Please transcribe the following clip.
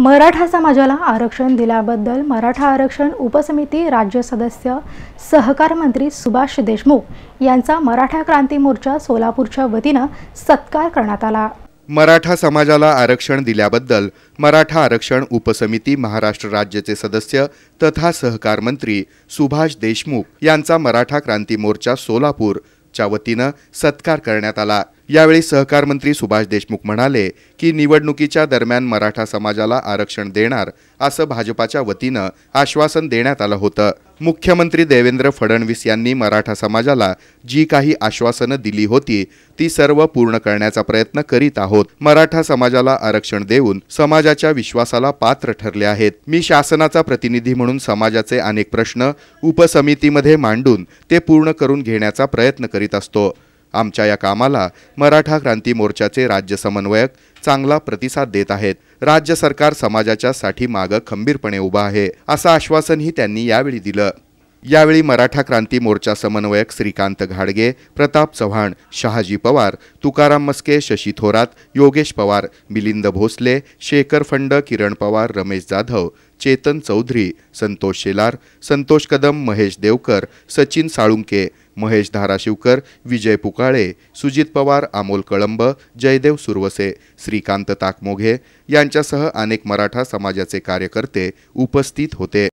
मराठा समाजाला आरक्षण दिल्याबद्दल मराठा आरक्षण उपसमिती राज्य सदस्य सहकार मंत्री सुभाष देशमुख यांचा मराठा क्रांती मोर्चा सोलापूरच्या वतीनं सत्कार करण्यात आला. मराठा समाजाला आरक्षण दिल्याबद्दल मराठा आरक्षण उपसमिती महाराष्ट्र राज्याचे सदस्य तथा सहकार मंत्री सुभाष देशमुख यांचा मराठा क्रांती मोर्चा सोलापूरच्या वतीनं सत्कार करण्यात आला. यावेळी सहकार मंत्री सुभाष देशमुख म्हणाले की निवडणुकीच्या दरम्यान मराठा समाजाला आरक्षण देणार असं भाजपाच्या वतीनं आश्वासन देण्यात आलं होतं. मुख्यमंत्री देवेंद्र फडणवीस यांनी मराठा समाजाला जी काही आश्वासनं दिली होती ती सर्व पूर्ण करण्याचा प्रयत्न करीत आहोत. मराठा समाजाला आरक्षण देऊन समाजाच्या विश्वासाला पात्र ठरले आहेत. मी शासनाचा प्रतिनिधी म्हणून समाजाचे अनेक प्रश्न उपसमितीमध्ये मांडून ते पूर्ण करून घेण्याचा प्रयत्न करीत असतो. आमच्या या कामाला मराठा क्रांती मोर्चाचे राज्य समन्वयक चांगला प्रतिसाद देत आहेत. राज्य सरकार समाजाच्या साठी मागं खंबीरपणे उभं आहे असं आश्वासनही त्यांनी यावेळी दिलं. यावेळी मराठा क्रांती मोर्चा समन्वयक श्रीकांत घाडगे प्रताप चव्हाण शहाजी पवार तुकाराम मस्के शशी थोरात योगेश पवार मिलिंद भोसले शेखर फंड किरण पवार रमेश जाधव चेतन चौधरी संतोष शेलार संतोष कदम महेश देवकर सचिन साळुंके महेश धाराशिवकर विजय पुकाळे सुजित पवार अमोल कळंब जयदेव सुरवसे श्रीकांत ताकमोघे यांच्यासह अनेक मराठा समाजाचे कार्यकर्ते उपस्थित होते